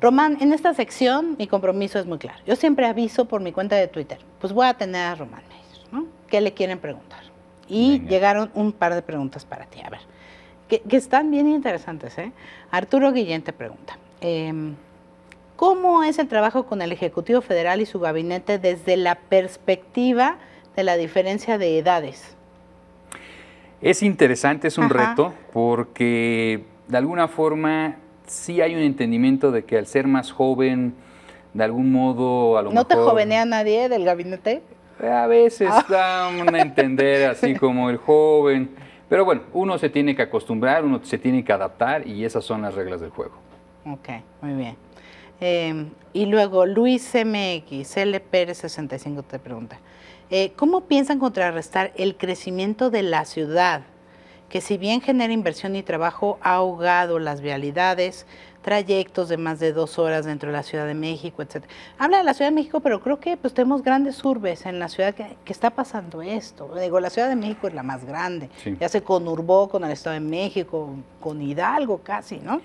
Román, en esta sección mi compromiso es muy claro. Yo siempre aviso por mi cuenta de Twitter. Pues voy a tener a Román Meyer, ¿no? ¿Qué le quieren preguntar? Y llegaron un par de preguntas para ti. A ver, que, están bien interesantes. ¿eh? Arturo Guillén te pregunta. Em, ¿Cómo es el trabajo con el Ejecutivo Federal y su gabinete desde la perspectiva de la diferencia de edades? Es interesante, es un reto, porque de alguna forma sí hay un entendimiento de que al ser más joven, de algún modo, a lo ¿No te jovenea nadie del gabinete? A veces ah. dan a entender así como el joven. Pero bueno, uno se tiene que acostumbrar, uno se tiene que adaptar y esas son las reglas del juego. Ok, muy bien. Em, y luego Luis MX, LPR65 te pregunta, eh, ¿cómo piensan contrarrestar el crecimiento de la ciudad? Que si bien genera inversión y trabajo, ha ahogado las vialidades, trayectos de más de dos horas dentro de la Ciudad de México, etc. Habla de la Ciudad de México, pero creo que pues tenemos grandes urbes en la ciudad que, está pasando esto. Digo, la Ciudad de México es la más grande. Ya se conurbó con el Estado de México, con Hidalgo casi, ¿no?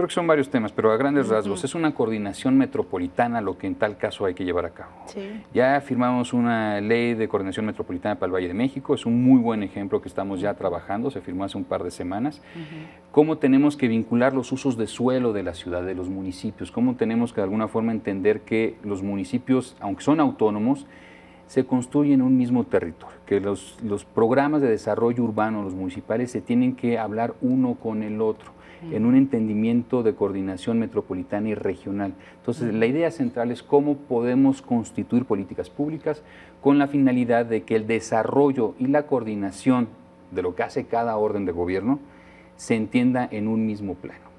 Creo que son varios temas, pero a grandes rasgos. Es una coordinación metropolitana lo que en tal caso hay que llevar a cabo. Ya firmamos una ley de coordinación metropolitana para el Valle de México, es un muy buen ejemplo que estamos ya trabajando, se firmó hace un par de semanas. Cómo tenemos que vincular los usos de suelo de la ciudad, de los municipios, cómo tenemos que de alguna forma entender que los municipios, aunque son autónomos, se construyen en un mismo territorio, que los, los programas de desarrollo urbano, los municipales, se tienen que hablar uno con el otro en un entendimiento de coordinación metropolitana y regional. Entonces, la idea central es cómo podemos constituir políticas públicas con la finalidad de que el desarrollo y la coordinación de lo que hace cada orden de gobierno se entienda en un mismo plano.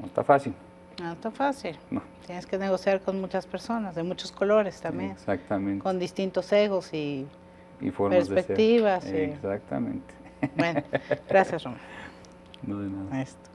No está fácil. No está fácil. Tienes que negociar con muchas personas, de muchos colores también. Exactamente. Con distintos egos y, perspectivas. Exactamente. Bueno, gracias, Román. No de nada. Esto.